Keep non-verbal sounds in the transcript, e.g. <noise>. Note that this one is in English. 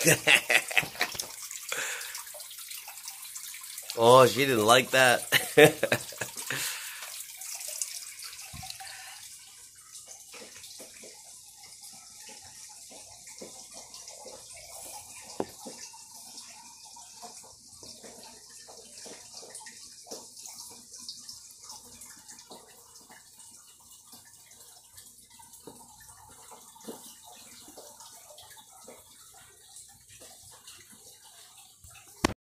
<laughs> oh, she didn't like that. <laughs>